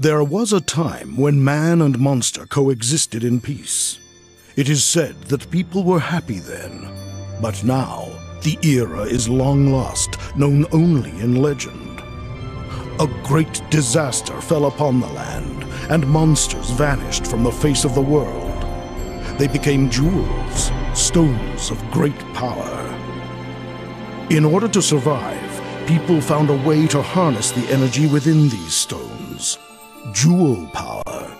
There was a time when man and monster coexisted in peace. It is said that people were happy then, but now the era is long lost, known only in legend. A great disaster fell upon the land, and monsters vanished from the face of the world. They became jewels, stones of great power. In order to survive, people found a way to harness the energy within these stones jewel power.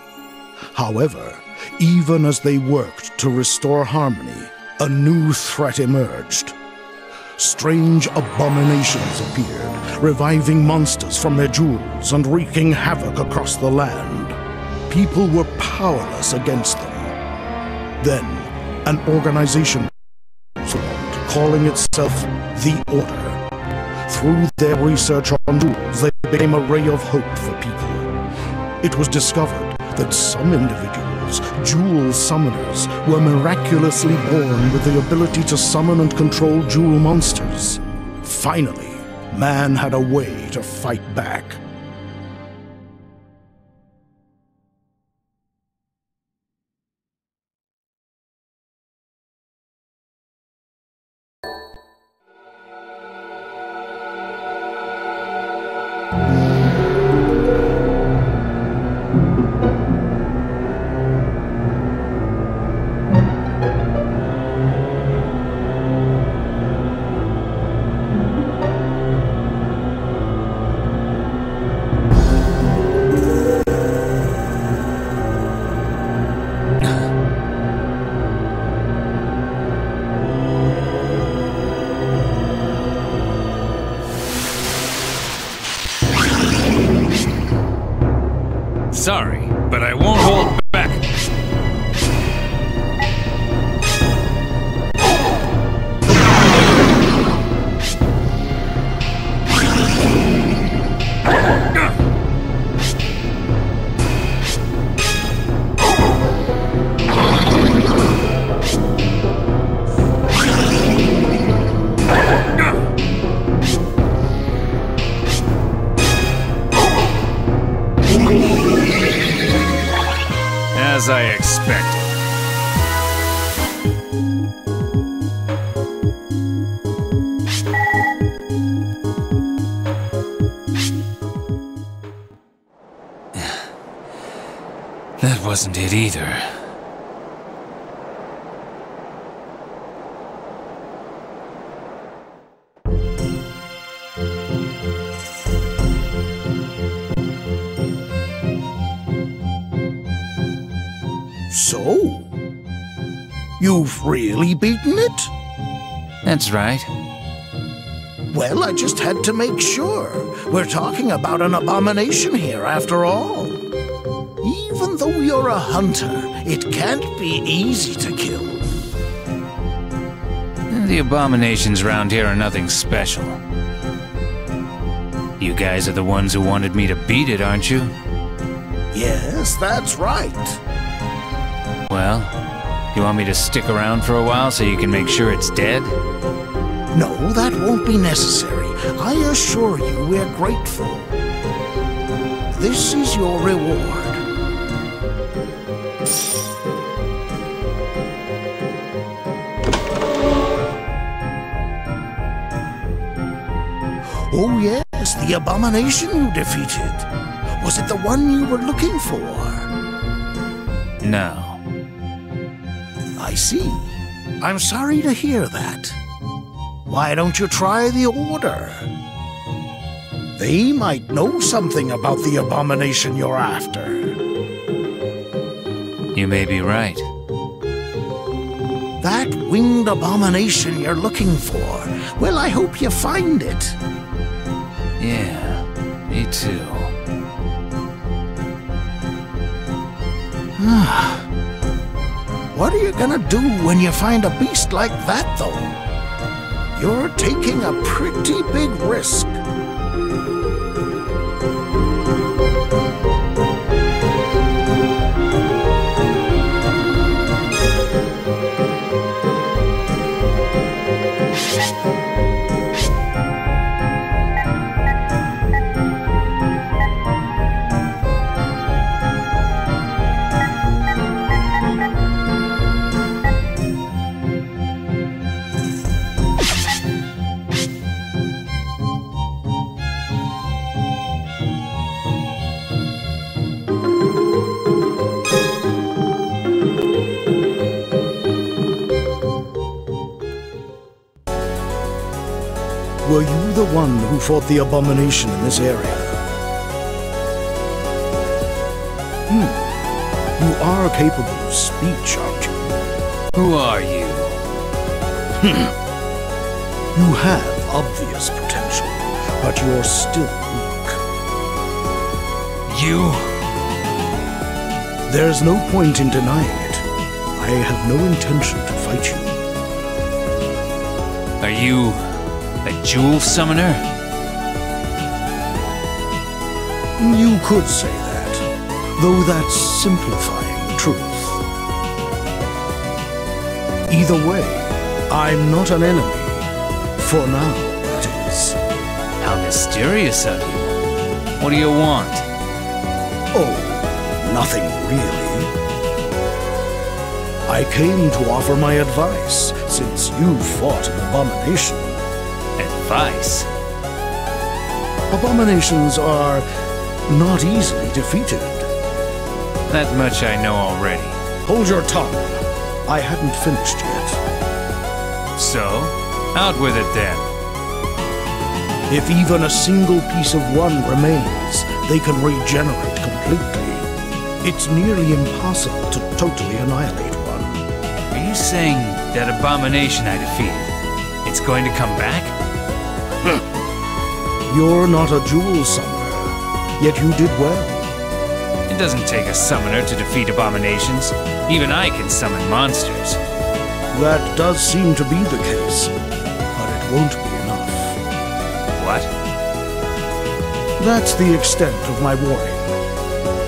However, even as they worked to restore harmony, a new threat emerged. Strange abominations appeared, reviving monsters from their jewels and wreaking havoc across the land. People were powerless against them. Then, an organization formed, calling itself the Order. Through their research on jewels, they became a ray of hope for people. It was discovered that some individuals, jewel summoners, were miraculously born with the ability to summon and control jewel monsters. Finally, man had a way to fight back. Wasn't it either. So? You've really beaten it? That's right. Well, I just had to make sure. We're talking about an abomination here, after all. Even though you're a hunter, it can't be easy to kill. The abominations round here are nothing special. You guys are the ones who wanted me to beat it, aren't you? Yes, that's right. Well, you want me to stick around for a while so you can make sure it's dead? No, that won't be necessary. I assure you we're grateful. This is your reward. Oh, yes, the abomination you defeated. Was it the one you were looking for? No. I see. I'm sorry to hear that. Why don't you try the Order? They might know something about the abomination you're after. You may be right. That winged abomination you're looking for. Well, I hope you find it. Yeah, me too. What are you gonna do when you find a beast like that, though? You're taking a pretty big risk. Fought the abomination in this area? Hmm. You are capable of speech, aren't you? Who are you? You have obvious potential, but you're still weak. You? There's no point in denying it. I have no intention to fight you. Are you a jewel summoner? You could say that, though that's simplifying the truth. Either way, I'm not an enemy. For now, that is. How mysterious of you. What do you want? Oh, nothing really. I came to offer my advice, since you fought an abomination. Advice? Abominations are not easily defeated. That much I know already. Hold your tongue. I hadn't finished yet. So, out with it then. If even a single piece of one remains, they can regenerate completely. It's nearly impossible to totally annihilate one. Are you saying that abomination I defeated, it's going to come back? You're not a jewel summoner, yet you did well. It doesn't take a summoner to defeat abominations. Even I can summon monsters. That does seem to be the case, but it won't be enough. What? That's the extent of my warning.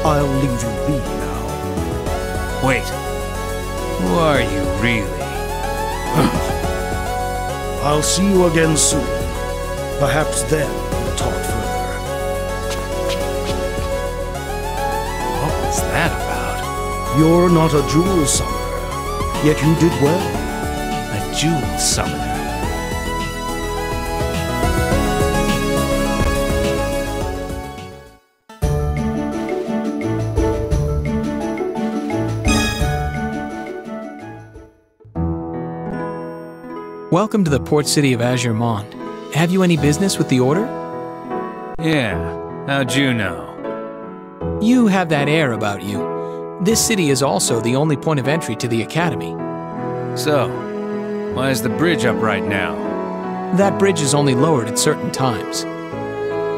I'll leave you be now. Wait. Who are you really? I'll see you again soon. Perhaps then You're not a jewel summoner, yet you did well. A jewel summoner. Welcome to the port city of Azure Mond. Have you any business with the Order? Yeah, how'd you know? You have that air about you. This city is also the only point of entry to the Academy. So, why is the bridge up right now? That bridge is only lowered at certain times.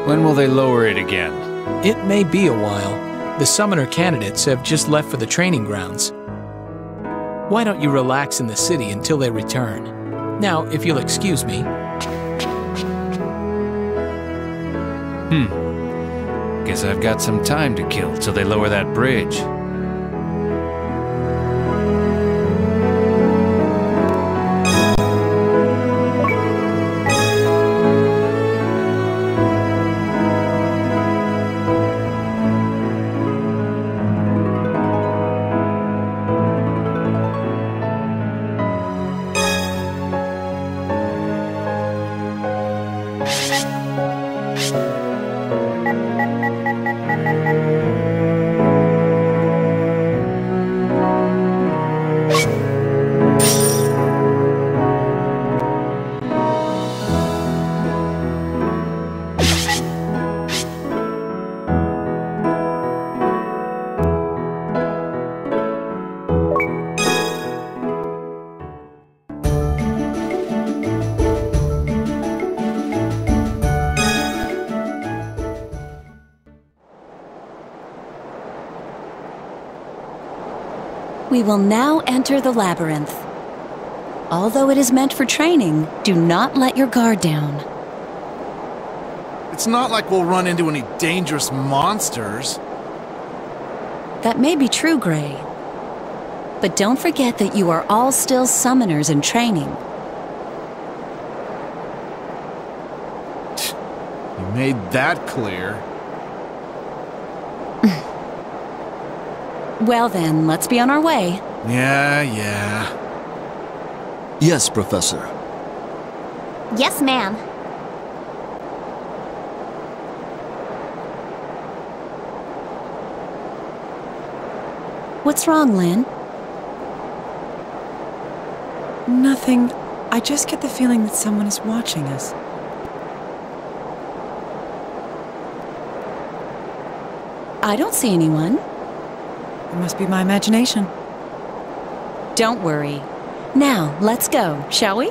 When will they lower it again? It may be a while. The summoner candidates have just left for the training grounds. Why don't you relax in the city until they return? Now, if you'll excuse me, Hmm. Guess I've got some time to kill till they lower that bridge. We will now enter the labyrinth. Although it is meant for training, do not let your guard down. It's not like we'll run into any dangerous monsters. That may be true, Gray. But don't forget that you are all still summoners in training. You made that clear. Well then, let's be on our way. Yeah, yeah. Yes, Professor. Yes, ma'am. What's wrong, Lynn? Nothing. I just get the feeling that someone is watching us. I don't see anyone. It must be my imagination. Don't worry. Now, let's go, shall we?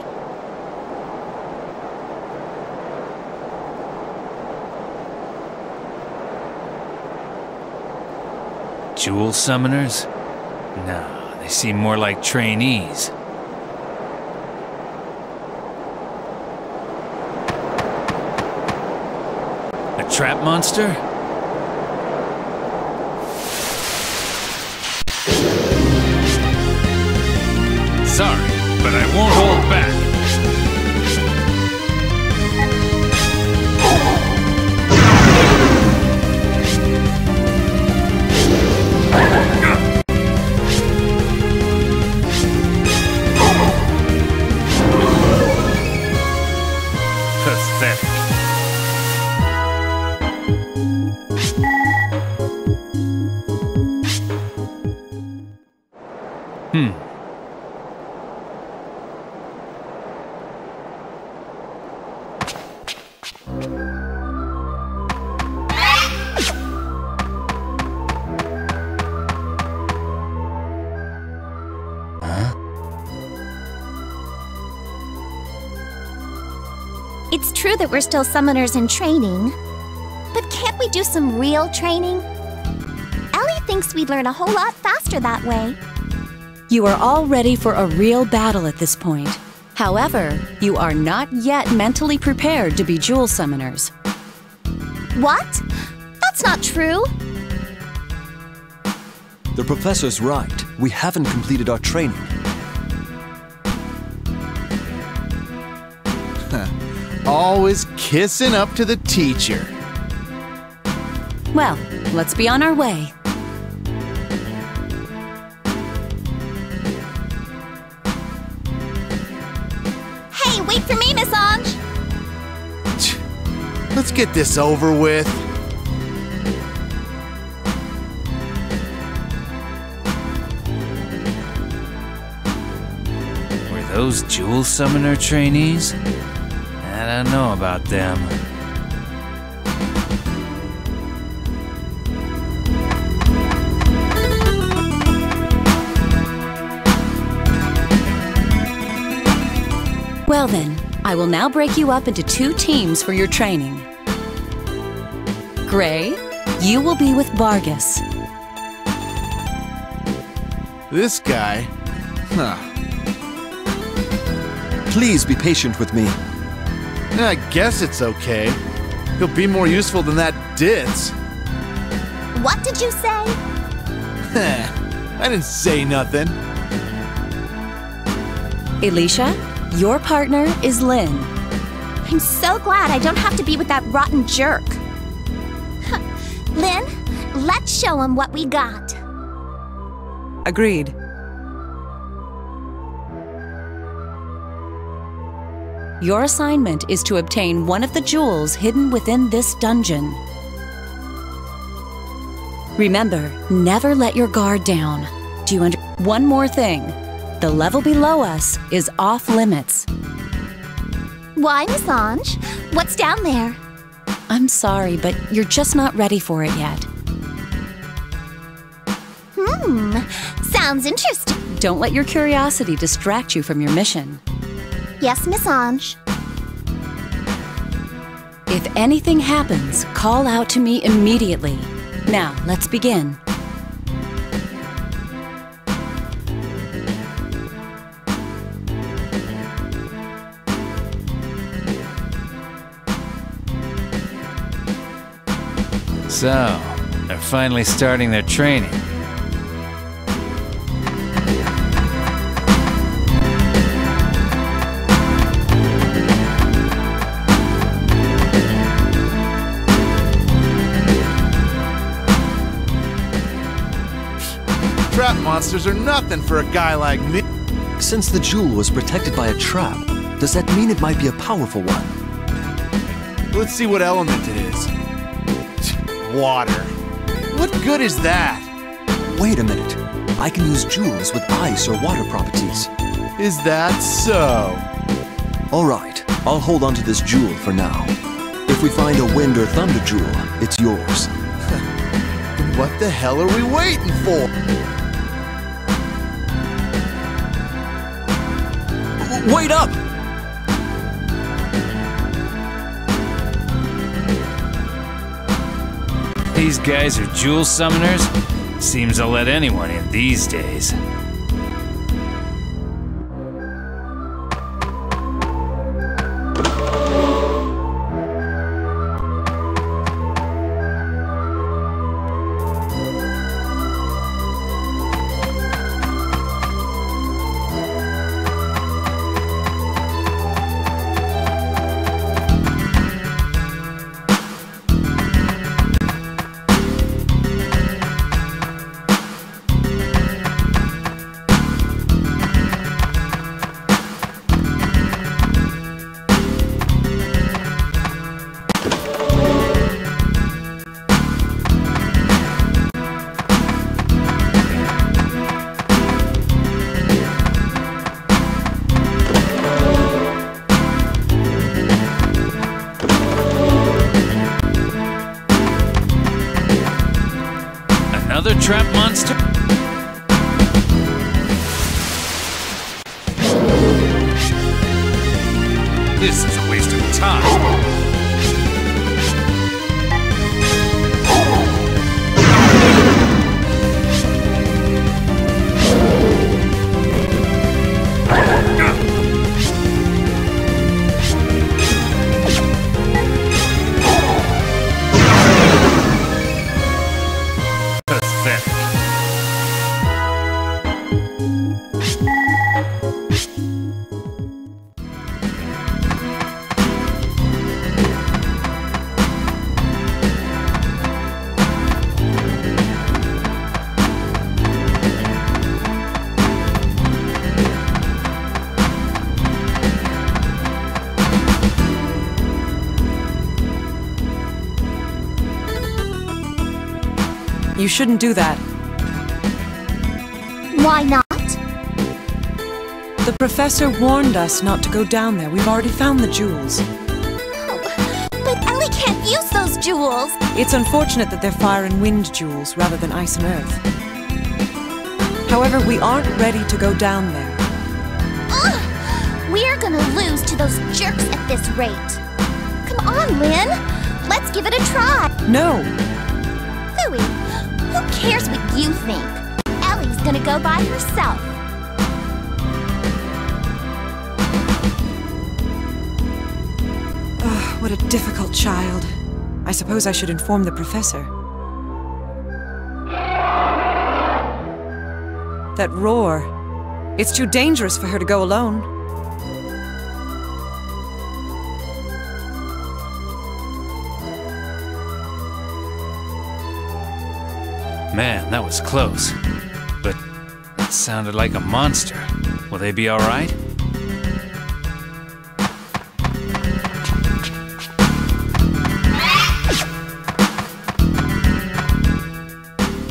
Jewel summoners? No, they seem more like trainees. A trap monster? Sorry, but I won't hold that we're still summoners in training, but can't we do some real training? Ellie thinks we'd learn a whole lot faster that way. You are all ready for a real battle at this point. However, you are not yet mentally prepared to be jewel summoners. What? That's not true. The professor's right. We haven't completed our training. Always kissing up to the teacher. Well, let's be on our way. Hey, wait for me, Miss Ange. Let's get this over with. Were those Jewel Summoner trainees? I know about them. Well then, I will now break you up into two teams for your training. Gray, you will be with Vargas. This guy. Huh. Please be patient with me. I guess it's okay. He'll be more useful than that Ditz. What did you say? I didn't say nothing. Alicia, your partner is Lynn. I'm so glad I don't have to be with that rotten jerk. Lynn, let's show him what we got. Agreed. Your assignment is to obtain one of the jewels hidden within this dungeon. Remember, never let your guard down. Do you under- One more thing. The level below us is off limits. Why, Miss Ange? What's down there? I'm sorry, but you're just not ready for it yet. Hmm, sounds interesting. Don't let your curiosity distract you from your mission. Yes, Miss Ange. If anything happens, call out to me immediately. Now, let's begin. So, they're finally starting their training. Trap monsters are nothing for a guy like me. Since the jewel was protected by a trap, does that mean it might be a powerful one? Let's see what element it is. Water. What good is that? Wait a minute. I can use jewels with ice or water properties. Is that so? All right, I'll hold on to this jewel for now. If we find a wind or thunder jewel, it's yours. What the hell are we waiting for? Wait up! These guys are jewel summoners? Seems to let anyone in these days. Shouldn't do that. Why not? The professor warned us not to go down there. We've already found the jewels. Oh, but Ellie can't use those jewels. It's unfortunate that they're fire and wind jewels rather than ice and earth. However, we aren't ready to go down there. Ugh, we're gonna lose to those jerks at this rate. Come on, Lynn. Let's give it a try. No! Louie, who cares what you think? Ellie's gonna go by herself. Ugh, what a difficult child. I suppose I should inform the professor. That roar. It's too dangerous for her to go alone. Man, that was close. But that sounded like a monster. Will they be alright?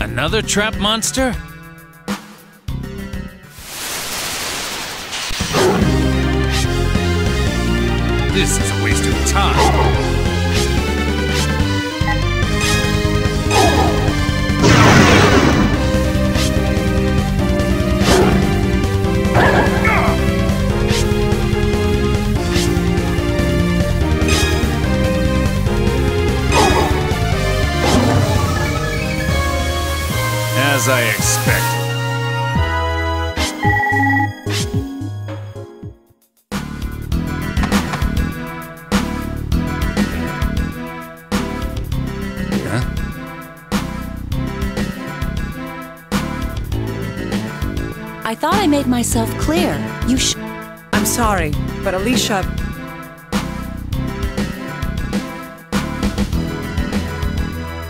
Another trap monster? This is a waste of time. As I. Huh? I thought I made myself clear. You sh- I'm sorry, but Alicia.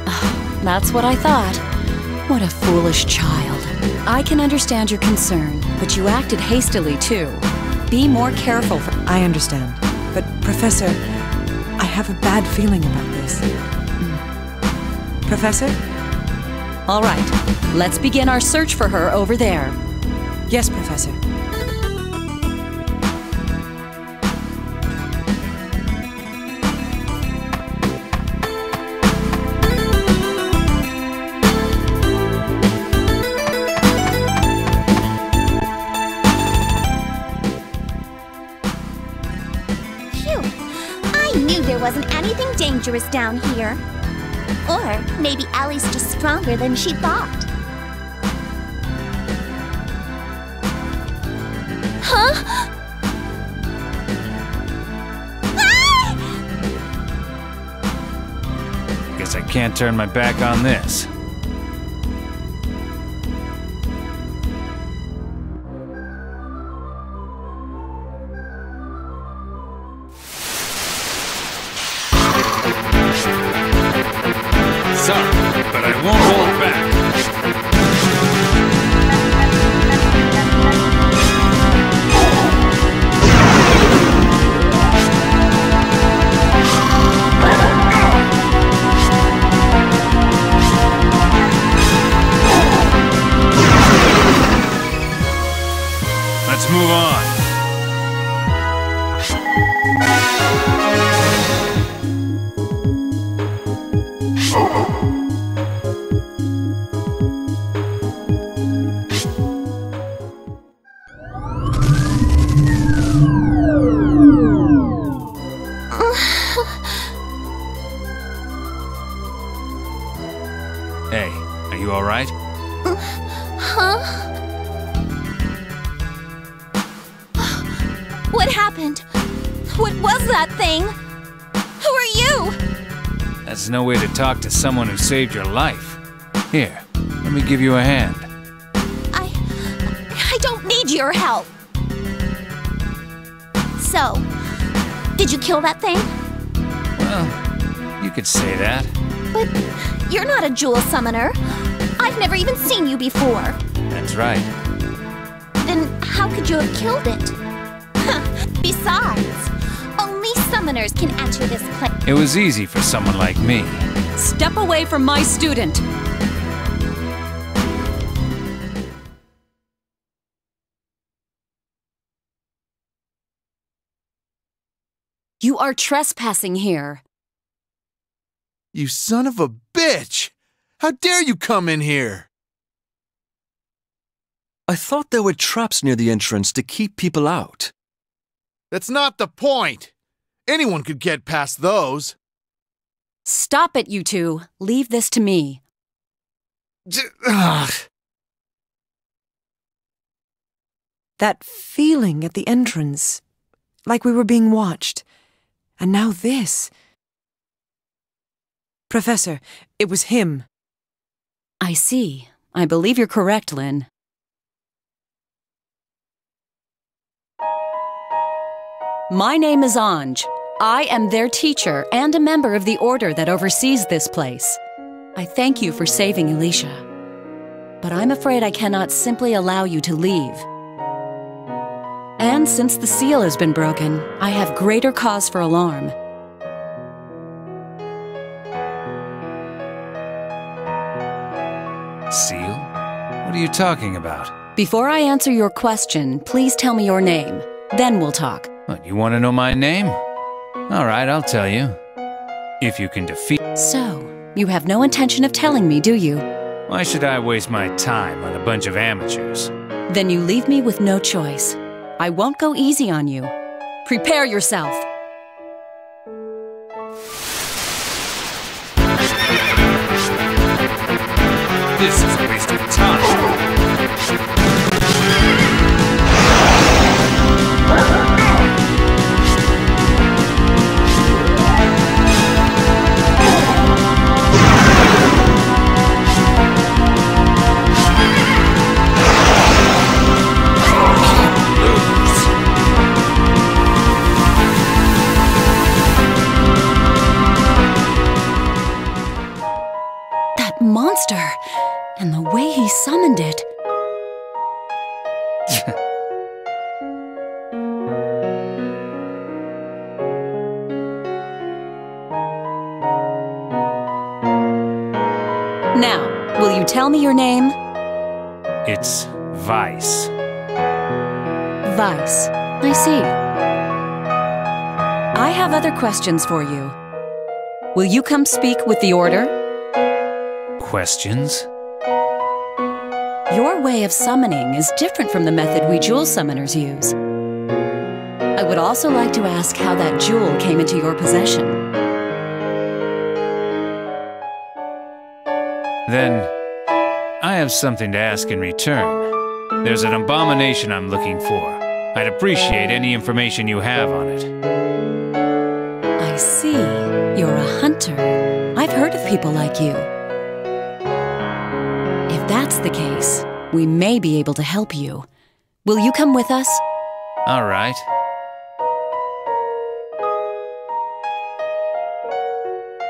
That's what I thought. What a foolish child. I can understand your concern, but you acted hastily too. Be more careful. For- I understand. But, Professor, I have a bad feeling about this. Professor? All right, let's begin our search for her over there. Yes, Professor. Dangerous down here. Or maybe Ellie's just stronger than she thought. Huh? Guess I can't turn my back on this. Sorry, but I won't hold talk to someone who saved your life. Here, let me give you a hand. I. I don't need your help. So, did you kill that thing? Well, you could say that. But you're not a jewel summoner. I've never even seen you before. That's right. Then how could you have killed it? Besides, only summoners can enter this place. It was easy for someone like me. Step away from my student. You are trespassing here. You son of a bitch! How dare you come in here? I thought there were traps near the entrance to keep people out. That's not the point. Anyone could get past those. Stop it, you two. Leave this to me. J- ugh. That feeling at the entrance, like we were being watched. And now this. Professor, it was him. I see. I believe you're correct, Lynn. My name is Ange. I am their teacher and a member of the order that oversees this place. I thank you for saving Alicia. But I'm afraid I cannot simply allow you to leave. And since the seal has been broken, I have greater cause for alarm. Seal? What are you talking about? Before I answer your question, please tell me your name. Then we'll talk. What, you want to know my name? All right, I'll tell you. If you can defeat. So, you have no intention of telling me, do you? Why should I waste my time on a bunch of amateurs? Then you leave me with no choice. I won't go easy on you. Prepare yourself. This is advice. I see. I have other questions for you. Will you come speak with the order? Questions? Your way of summoning is different from the method we jewel summoners use. I would also like to ask how that jewel came into your possession. Then, I have something to ask in return. There's an abomination I'm looking for. I'd appreciate any information you have on it. I see. You're a hunter. I've heard of people like you. If that's the case, we may be able to help you. Will you come with us? All right.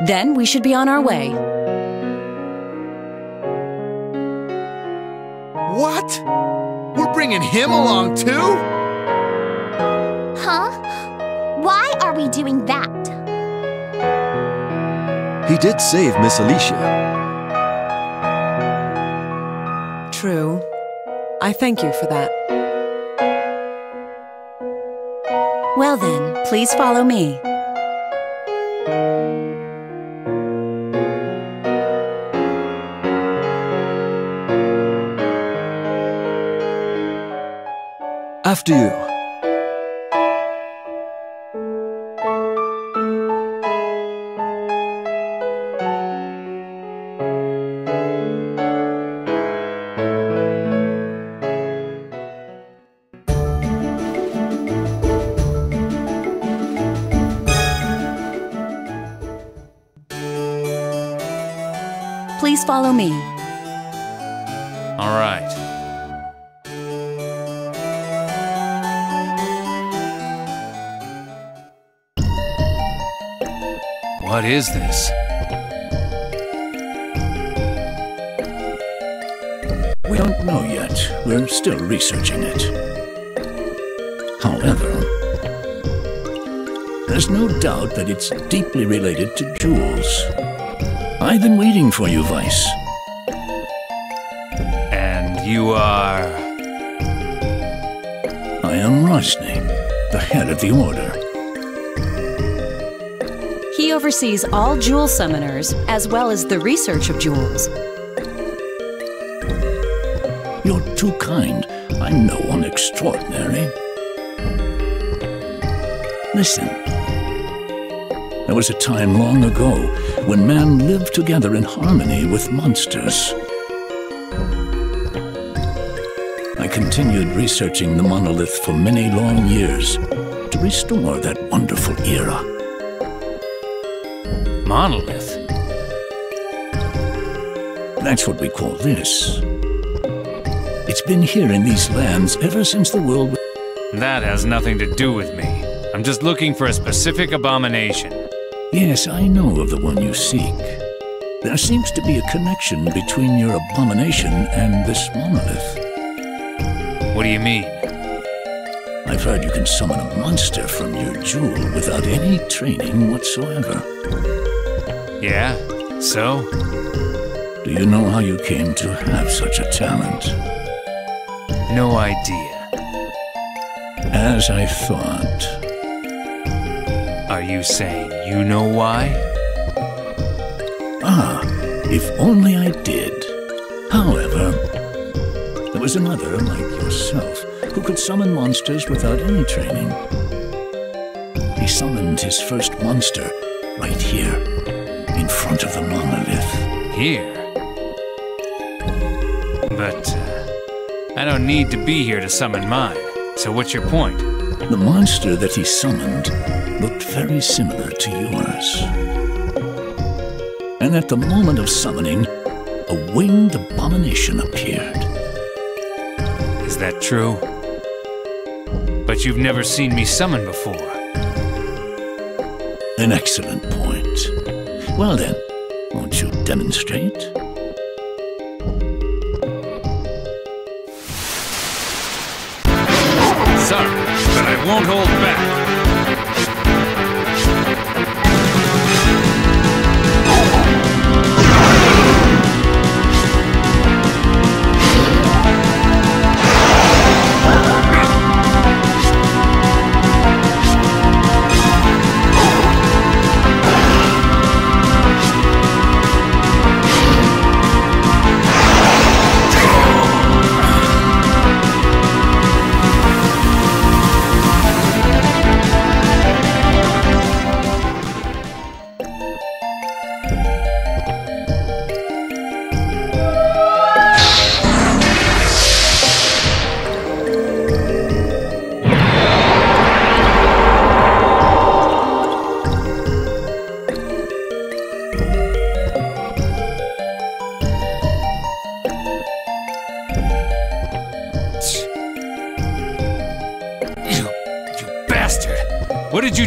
Then we should be on our way. What? We're bringing him along too? Why are we doing that? He did save Miss Alicia. True. I thank you for that. Well then, please follow me. After you. What is this? We don't know yet. We're still researching it. However, there's no doubt that it's deeply related to jewels. I've been waiting for you, Vice. And you are. I am Rosny, the head of the Order. Oversees all jewel summoners, as well as the research of jewels. You're too kind. I'm no one extraordinary. Listen. There was a time long ago when man lived together in harmony with monsters. I continued researching the monolith for many long years to restore that wonderful era. Monolith? That's what we call this. It's been here in these lands ever since the world was. That has nothing to do with me. I'm just looking for a specific abomination. Yes, I know of the one you seek. There seems to be a connection between your abomination and this monolith. What do you mean? I've heard you can summon a monster from your jewel without any training whatsoever. Yeah? So? Do you know how you came to have such a talent? No idea. As I thought. Are you saying you know why? Ah, if only I did. However, there was another like yourself who could summon monsters without any training. He summoned his first monster right here, front of the monolith. Here? But, uh, I don't need to be here to summon mine. So what's your point? The monster that he summoned looked very similar to yours. And at the moment of summoning, a winged abomination appeared. Is that true? But you've never seen me summon before. An excellent point. Well then, won't you demonstrate? Sorry, but I won't hold back.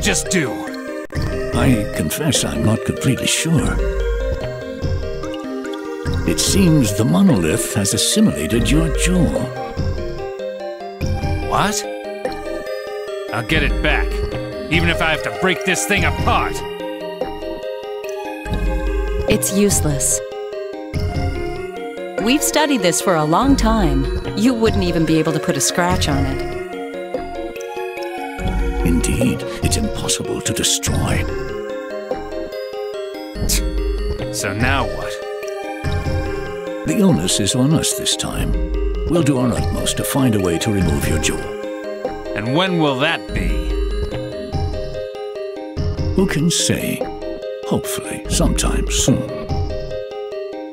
Just do? I confess I'm not completely sure. It seems the monolith has assimilated your jewel. What? I'll get it back, even if I have to break this thing apart. It's useless. We've studied this for a long time. You wouldn't even be able to put a scratch on it. Impossible to destroy. So now what? The onus is on us this time. We'll do our utmost to find a way to remove your jewel. And when will that be? Who can say? Hopefully, sometime soon.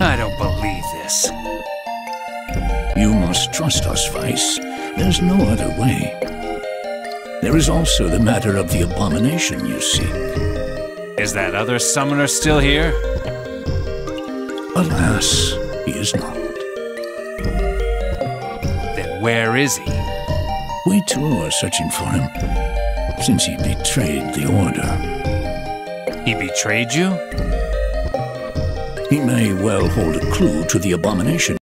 I don't believe this. You must trust us, Vice. There's no other way. There is also the matter of the abomination you seek. Is that other summoner still here? Alas, he is not. Then where is he? We too are searching for him, since he betrayed the Order. He betrayed you? He may well hold a clue to the abomination